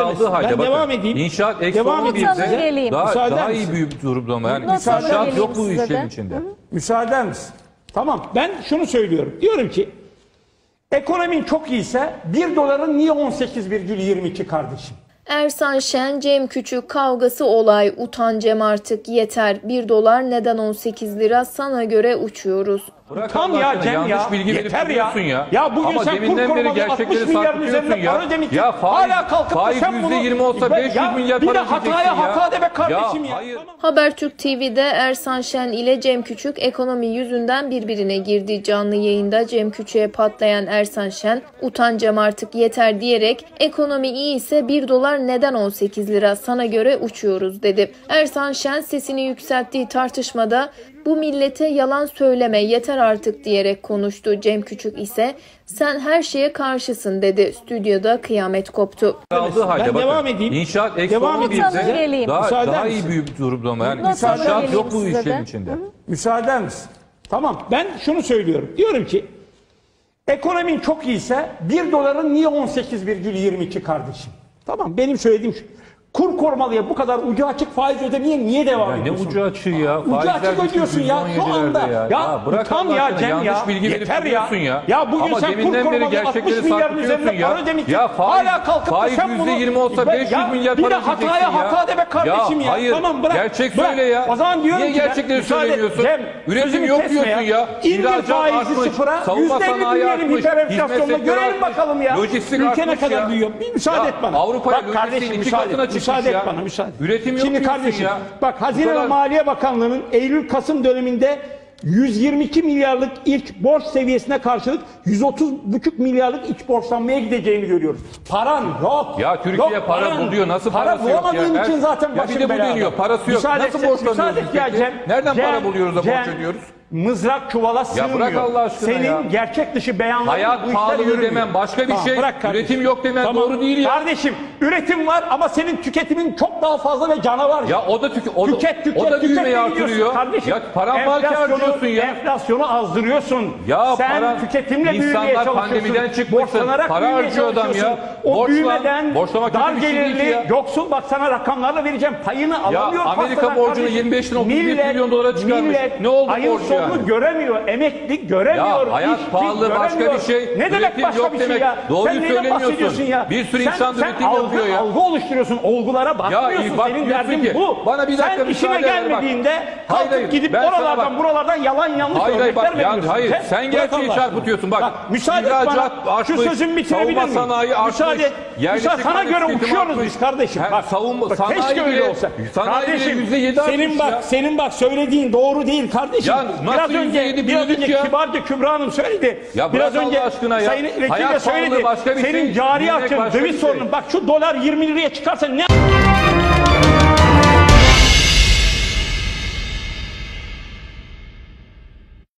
aldığı halde Ben bakın, devam edeyim. İnşaat eksi Devam 11 edeyim size. geleyim. daha, Müsaade daha misin? iyi bir durumda yani. Not İnşaat geleyim yok bu size işlerin de. içinde. Müsaade eder misin? Tamam ben şunu söylüyorum. Diyorum ki ekonomin çok iyiyse 1 doların niye 18,22 kardeşim? Ersan Şen, Cem Küçük kavgası olay. Utan Cem artık yeter. 1 dolar neden 18 lira sana göre uçuyoruz. Bırak Tam Allah ya aşkına, Cem yanlış ya. bilgi verip Yeter ya. duruyorsun ya. Ya bugün Ama sen kur deminden beri korumalı 60 gerçekleri milyarın saptırıyorsun üzerinde ya. para ödemek Ya faiz, hala kalkıp da faiz sen bunu- %20 olsa Ya 500 milyar bir para de hataya ödeyeceksin ya. hata de be kardeşim ya. hayır. Tamam. Habertürk TV'de Ersan Şen ile Cem Küçük ekonomi yüzünden birbirine girdi. Canlı yayında Cem Küçük'e patlayan Ersan Şen, utan Cem artık yeter diyerek ekonomi iyi ise 1 dolar neden 18 lira sana göre uçuyoruz dedi. Ersan Şen sesini yükselttiği tartışmada bu millete yalan söyleme yeter artık diyerek konuştu. Cem Küçük ise sen her şeye karşısın dedi. Stüdyoda kıyamet koptu. aldığı halde Ben bakın, devam edeyim. İnşaat eksi Devam 11 edeyim. ise Geleyim. daha, Müsaade daha misin? iyi bir durumda yani. Not İnşaat yok bu de. içinde. Müsaade eder misin? Tamam ben şunu söylüyorum. Diyorum ki ekonomin çok iyiyse 1 doların niye 18,22 kardeşim? Tamam benim söylediğim şu. Kur korumalıya bu kadar ucu açık faiz ödemeye niye devam Ya ne ediyorsun? ucu açığı ya. Ucu Faizler açık ödüyorsun ya şu %17'lerde anda. Ya, Ya, bırak tam ya Cem ya. bilgi Yeter ya. ya. Ya bugün Ama sen kur deminden beri korumalı 60 gerçekleri milyarın saptırıyorsun üzerinde ya. para ödemek için Ya faiz, hala kalkıp faiz sen bunu- %20 olsa Ben- 500 ya milyar bir para hataya ödeyeceksin ya. hata de be kardeşim ya. hayır. Tamam bırak. Gerçek söyle ya. O zaman diyorum Niye gerçekleri söylemiyorsun? Üretim yok diyorsun ya. İndir faizi sıfıra. savunma %50 sanayi büyüyelim artmış, hiperenflasyonla. hizmet sektörü Görelim bakalım ya. lojistik Ülke ne kadar büyüyor. Bir müsaade et bana. Avrupa Bak ile kardeşim lojistiğin iki katına çıkmış müsaade ya. et bana müsaade. Üretim yok Şimdi kardeşim ya. bak Hazine kadar- ve Maliye Bakanlığı'nın Eylül-Kasım döneminde 122 milyarlık ilk borç seviyesine karşılık 130,5 milyarlık iç borçlanmaya gideceğini görüyoruz. Paran yok. Ya Türkiye Yok, para paran- buluyor. Nasıl para parası yok ya? Her- için zaten Ya bir de bu belada. deniyor, parası yok. Müsaade Nasıl borçlanıyoruz ya? Cem. Nereden Cem, para buluyoruz da borç ödüyoruz? Mızrak çuvala sığmıyor. bırak Allah aşkına Senin ya. gerçek dışı beyanların Hayat bu işler pahalı yürümüyor. demem başka bir şey. kardeşim. Üretim yok demen doğru değil ya. Kardeşim üretim var ama senin tüketimin çok daha fazla ve canavar. Ya o da tüke, o da, Tüket tüket o da tüket de artırıyor. Kardeşim. Ya paran varken Enflasyonu- harcıyorsun ya. Enflasyonu azdırıyorsun. Ya Sen para- tüketimle büyümeye insanlar çalışıyorsun. pandemiden çıkmışsın. Borçlanarak Para harcıyor adam ya. O Borçlan. büyümeden dar şey ki gelirli, ya. yoksul bak sana rakamlarla vereceğim. Payını alamıyor Amerika pastadan borcunu kardeşim. 25 lira, 31 milyon dolara çıkarmış. Millet Ne oldu ayın borcu sonunu yani? göremiyor. Emekli göremiyor. Ya hayat pahalı başka bir şey. Ne demek başka bir şey ya? Doğruyu söylemiyorsun. ya? Bir sürü insan üretim algı, yapıyor ya. Algı oluşturuyorsun. Olgulara bakmıyorsun. iyi, bak Senin derdin ki, bu. bana bir dakika sen işine bak. gelmediğinde Hayır, kalkıp hayır, gidip oralardan bak. buralardan yalan yanlış Hayır, hayır, bak, ya, veriyorsun. hayır, sen bırak gerçeği çarpıtıyorsun. Bak, müsaade et bana. artmış, Şu sözümü bitirebilir miyim? sanayi artmış, Müsaade et. Müsaade, sana göre uçuyoruz biz kardeşim. Bak, savunma- bak, sanayi keşke öyle olsa. kardeşim, %7 senin bak, ya. senin bak söylediğin doğru değil kardeşim. Ya biraz önce, %7 biraz önce ya? kibarca Kübra Hanım söyledi. Ya biraz önce ya. Sayın Vekil de söyledi. Senin şey, cari açın, döviz şey. sorunun. Bak şu dolar 20 liraya çıkarsa ne